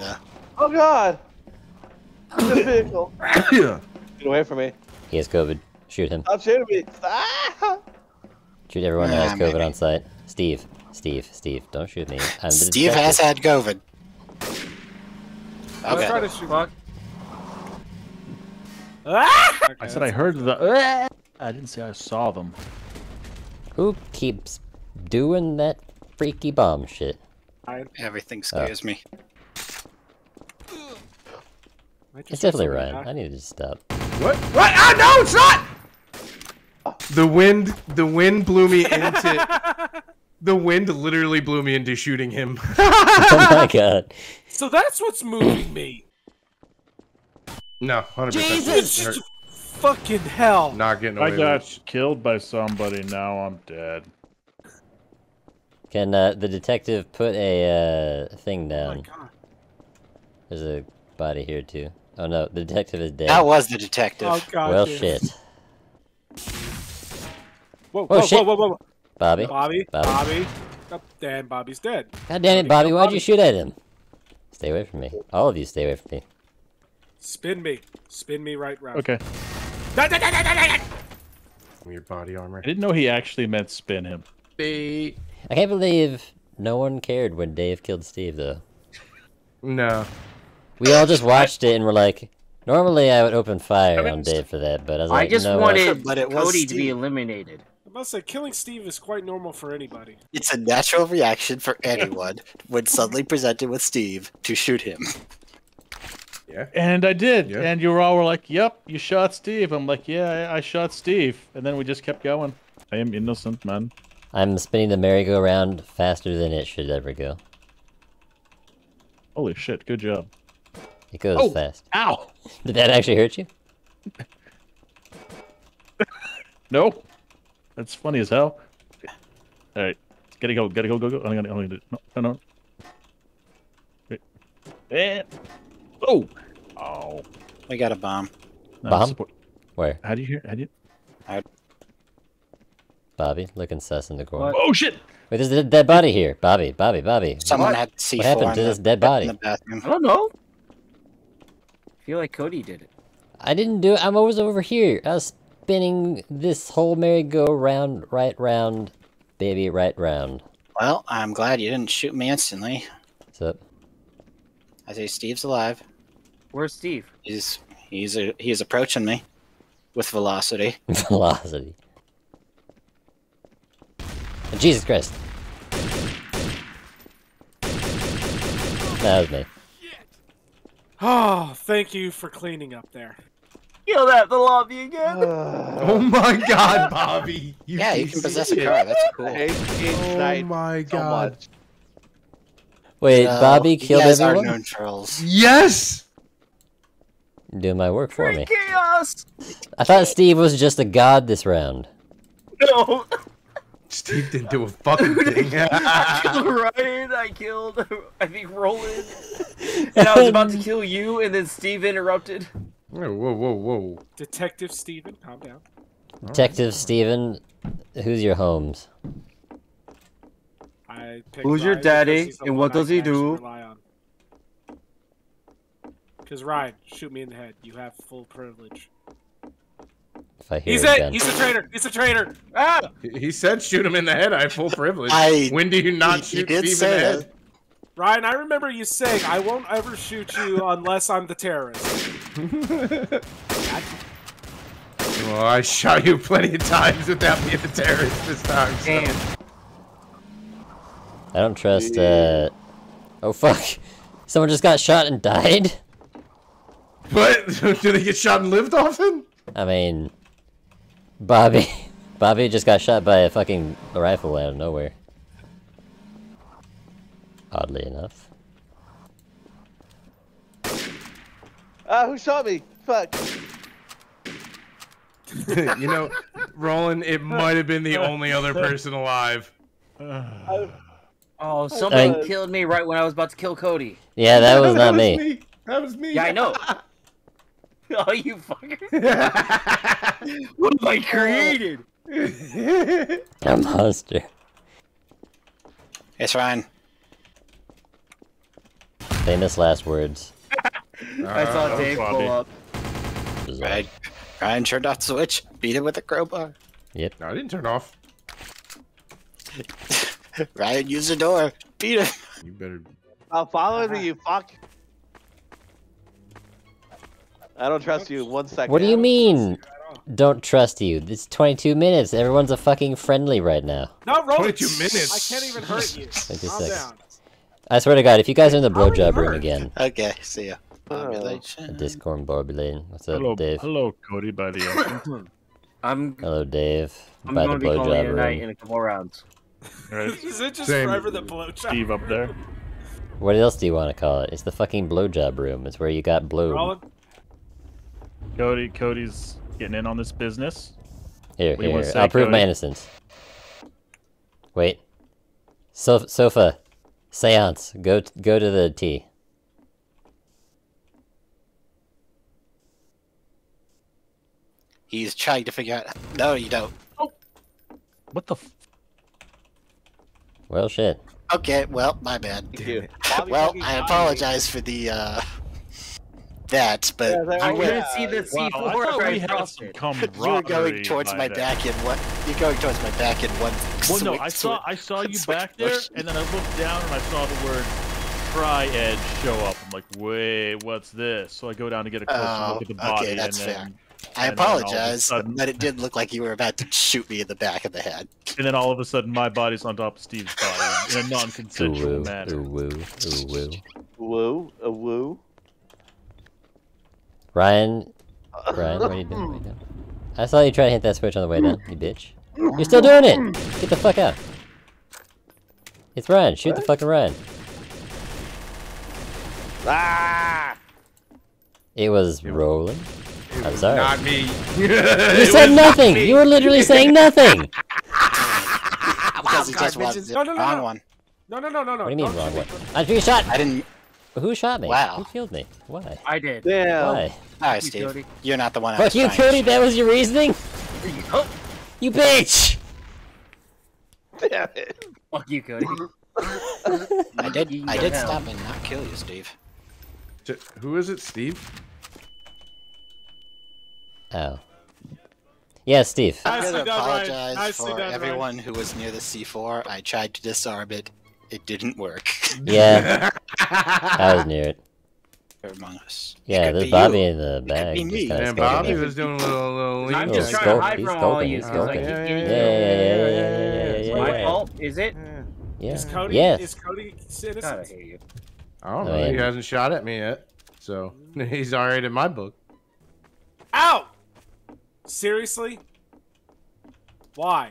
though. Oh god! The vehicle. Yeah. Get away from me. He has COVID. Shoot him. Stop shooting me. Ah! Shoot everyone that has Nah, COVID maybe. on site. Steve. Steve. Steve. Don't shoot me. I'm the Steve has had COVID. Let's try Okay. to shoot. Fuck. Ah! I said I heard the. I didn't say I saw them. Who keeps doing that freaky bomb shit? I, Everything scares me. It's definitely Ryan. I need to stop. What? What? Ah, no, it's not. The wind. The wind blew me into. the wind literally blew me into shooting him. oh my god. So that's what's moving me. no, hundred Jesus! percent. Fucking hell. Not getting I got with killed by somebody. Now I'm dead. Can uh, the detective put a uh, thing Oh my down? god. There's a body here too. Oh no, the detective is dead. That was the detective. Oh god. well, dude. shit. Whoa, Oh, whoa, shit. whoa, whoa, whoa. Bobby. Bobby, Bobby. Bobby. Oh, damn, Bobby's dead. God damn it, Bobby, Bobby! Why'd Bobby. you shoot at him? Stay away from me. All of you, stay away from me. Spin me. Spin me right round. Okay. Da, da, da, da, da, da, da. Weird body armor. I didn't know he actually meant spin him. They- I can't believe no one cared when Dave killed Steve, though. No. We all just watched it and were like, normally I would open fire mean, on Dave for that, but I was I like, just you know what? wanted But it was Cody to be eliminated. I must say, killing Steve is quite normal for anybody. It's a natural reaction for anyone when suddenly presented with Steve to shoot him. Yeah. And I did. Yeah. And you were all were like, "Yep, you shot Steve." I'm like, "Yeah, I, I shot Steve." And then we just kept going. I am innocent, man. I'm spinning the merry-go-round faster than it should ever go. Holy shit! Good job. It goes Oh. fast. Ow! Did that actually hurt you? No, that's funny as hell. All right, gotta go, gotta go, go, go. I'm gonna, I'm gonna do no, no, no. Wait. And oh, oh. We got a bomb. No, Bomb? support- Where? How do you hear? How do you? Bobby, looking sus in the corner. Oh shit! Wait, there's a dead body here. Bobby, Bobby, Bobby. Someone What? had C4 What happened to the- this dead in body? the bathroom. I don't know. I feel like Cody did it. I didn't do it. I'm always over here. I was spinning this whole merry-go-round, right round, baby, right round. Well, I'm glad you didn't shoot me instantly. What's up? I say Steve's alive. Where's Steve? He's he's a, he's approaching me with velocity. Velocity. Jesus Christ. That was me. Oh, thank you for cleaning up there. Kill that the lobby again. Uh, oh my god, Bobby. You yeah, you can of possess a car. That's cool. Oh my god. much. Wait, So, Bobby you killed guys everyone? are known trolls. Yes! Doing my work for me. Chaos. I thought Steve was just a god this round. No. Steve didn't do a fucking thing. I killed Ryan. I killed. I think Roland. And I was about to kill you, and then Steve interrupted. whoa, whoa, whoa, whoa. Detective Steven, calm down. Detective Steven, who's your Holmes? I Who's your Ryan because daddy, and one what I does he do? Because Ryan, shoot me in the head. You have full privilege. If I hear He's a it. gun. He's a traitor. He's a traitor. Ah! He- He said shoot him in the head. I have full privilege. I- when do you not he- he shoot did Steve in say the that. head? Ryan, I remember you saying, "I won't ever shoot you unless I'm the terrorist." Well, I shot you plenty of times without being the terrorist this time. So. Damn. I don't trust, uh... Oh, fuck. Someone just got shot and died? What? do they get shot and lived often? I mean... Bobby... Bobby just got shot by a fucking rifle out of nowhere. Oddly enough. Ah, who shot me? Fuck. you know, Roland, it might have been the only other person alive. Oh, somebody I- killed me right when I was about to kill Cody. Yeah, that was not me. That was me. Yeah, I know. oh, you fucker. what have I created? A monster. It's Ryan. Famous last words. I saw Uh, Dave pull up. Right. Ryan turned off the switch. Beat him with a crowbar. Yep. No, I didn't turn off. Ryan used the door. Beat it. You better. I'll follow me, you fuck. I don't trust you one second. What do you mean? Don't trust you. It's 22 minutes. Everyone's a fucking friendly right now. No, roll 22 minutes. I can't even hurt you. 20 Calm seconds. down. I swear to God, if you guys are in the How are blowjob room again, Okay, see ya. Population. Discord Barbelane. What's up, Hello, Dave? hello, Cody. By the ocean. I'm Hello, Dave. I'm By going the to be calling blowjob it a night room. in a couple rounds. Right, Is it just Same. forever the blowjob? Steve up there. What else do you want to call it? It's the fucking blowjob room. It's where you got blowed. Rolling? Cody, Cody's getting in on this business. Here, What do here. I'll prove my innocence. Wait. So sofa. Seance. Go t- go to the T. He's trying to figure out. No, you don't. What the? F- Well, shit. Okay, well, my bad. Thank you. Bobby Well, I got apologize for the uh that, but Yeah, that I you, was- were, couldn't see the C4 I thought after we had some camaraderie. you were going towards my back in one. You're going towards my back in one. Well, no, I saw I saw you back there, motion. and then I looked down and I saw the word "try edge" show up. I'm like, wait, what's this? So I go down to get a closer Oh, look at the oh, okay, body, that's and then I all of a apologize, sudden- but it did look like you were about to shoot me in the back of the head. and then all of a sudden my body's on top of Steve's body in a non-consensual manner. Ooh woo. Ooh woo. Woo, a woo. Ryan. Ryan, what are you doing? What are you doing? I saw you try to hit that switch on the way down, you bitch. You're still doing it! Get the fuck out. It's Ryan. Shoot the What? fucking Ryan. Ah! It was rolling. I'm sorry. Not me. You said nothing! You were literally saying nothing! Because he just wanted No, no, no, wrong no. one. No, no, no, no, no. What do you mean Don't wrong shoot one? me. I took a shot! I didn't. Who shot me? Wow. Who killed me? Why? I did. Damn. Why? Alright, You, Steve. Cody. You're not the one I Fuck you, Cody! That was your reasoning? Oh, You bitch! Damn it. fuck you, Cody. I did. You I did stop and not kill you, Steve. Who is it, Steve? Oh. Yeah, Steve. I'm Nicely gonna apologize Nicely for done, Ryan. everyone who was near the C4. I tried to disarm it. It didn't work. Yeah, I was near it. Among us. Yeah, there's Bobby you. in the bag. be me. kinda Man, scared Bobby was doing a little, little I'm just trying to skulk- hide he's from all skulking, you he's because I skulking. Yeah, Yeah, yeah, yeah, yeah, yeah, yeah, yeah, yeah, my yeah. fault, is it? Yeah. Is Cody? Yes. Is Cody God, I citizen? hate you. I don't Oh, know. He hasn't shot at me yet, so he's alright in my book. Ow! Seriously? Why?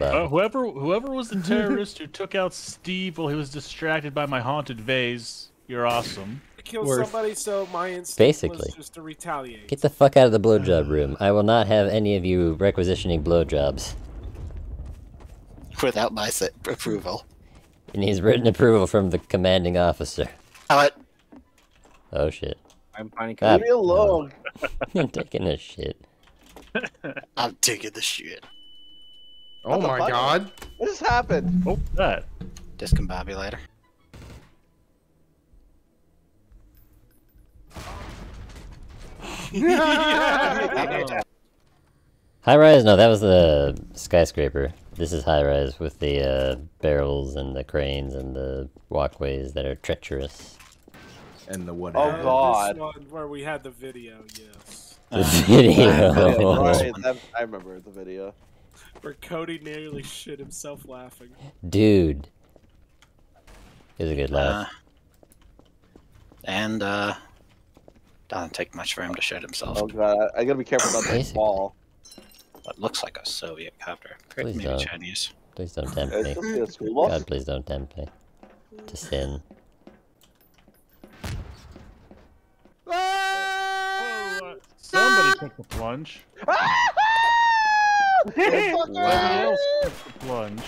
Bobby. Uh, whoever whoever was the terrorist who took out Steve while he was distracted by my haunted vase, you're awesome. I killed Worth. somebody, so my instinct Basically. was just to retaliate. Get the fuck out of the blowjob room. I will not have any of you requisitioning blowjobs. Without my se- approval. And he's written approval from the commanding officer. What? Oh shit. I'm finding Ah, Leave me alone. I'm taking a shit. I'm taking the shit. Oh my fuck? god. What just happened? Oh, that. Discombobulator. High rise? No, that was the skyscraper. This is high rise with the uh, barrels and the cranes and the walkways that are treacherous. And the what? Oh, God. This one where we had the video, yes. The video. I remember the video. Where Cody nearly shit himself laughing. Dude. It was a good laugh. Uh, and, uh, doesn't take much for him to shit himself. Oh god, I, I gotta be careful about that Basically. ball. What looks like a Soviet copter. Could Please maybe don't. Chinese. Please don't tempt me. supposed to be a school bus. God, please don't tempt me to sin. Oh, uh, somebody took the plunge. Somebody else took the plunge.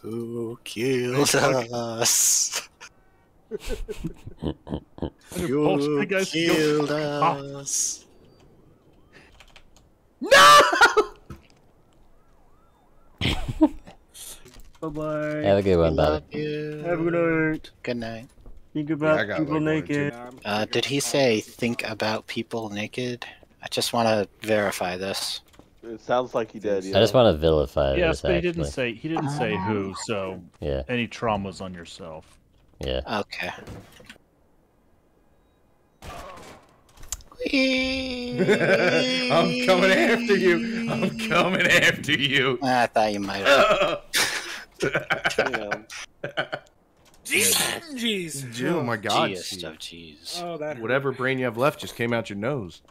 Who killed us? Pulse Who the guy's killed us? Bye bye. Have a good one, Love Have a good night. Good night. Think about got people like one or naked. Uh, did he say think about people naked? I just want to verify this. It sounds like he did. Yeah. I just want to vilify Yes, this, but he actually. didn't say he didn't say ah. who, so Yeah, any traumas on yourself. yeah. Okay. I'm coming after you. I'm coming after you. I thought you might have. Damn. Jeez. oh my god. Gist Steve. cheese. Oh, that. hurt. Whatever brain you have left just came out your nose.